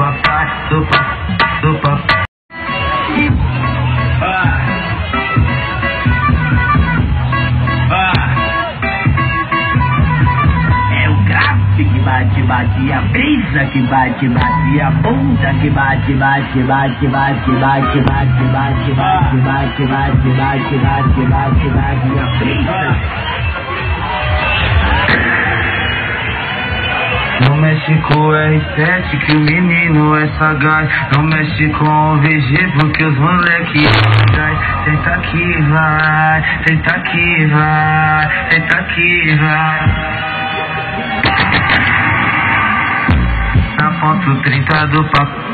papai, do papai, do papai. É bate, bate, a brisa que bate, bate, a bunda que bate, bate, bate, bate, bate, bate, bate, bate, bate, bate, bate, bate, bate, bate, a brisa. Não mexe com o R7 que o menino é sagaz. Não mexe com o VG porque os moleque vai Senta aqui vai, senta aqui vai, senta aqui vai. Na ponto 30 do papo, do papo,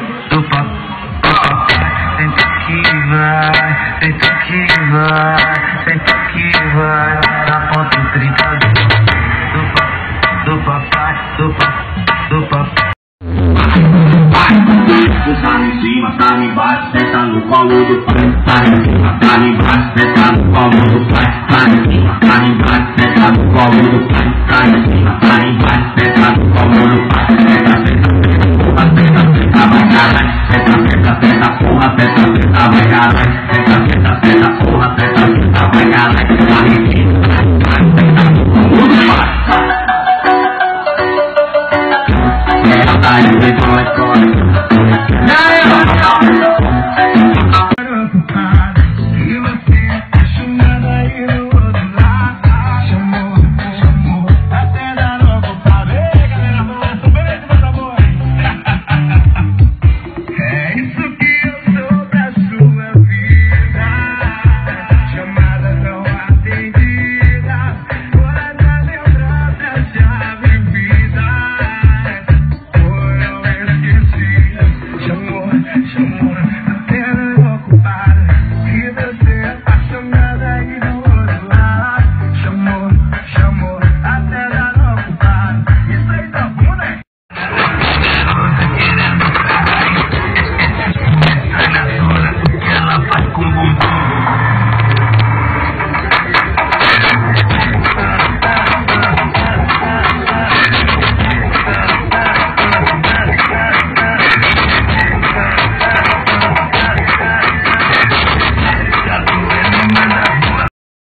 we follow